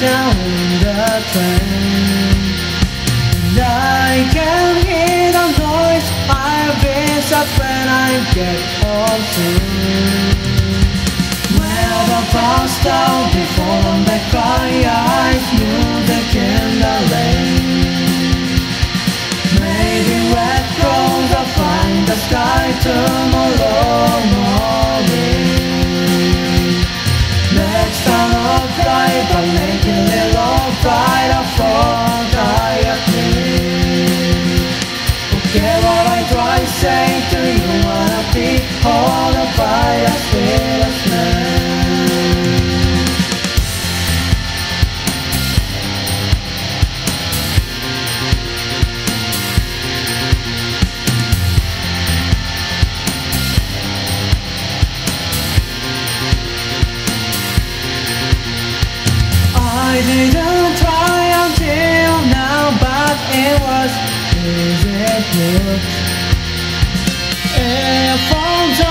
train And I can hear the noise I'll be sad when I get home soon When the bus down before on the cry I knew the candle Maybe red crows will find the sky tomorrow morning Next time I'll fly but say to you Wanna be all the fire sweetest man I didn't try until now, but it was easy to 野风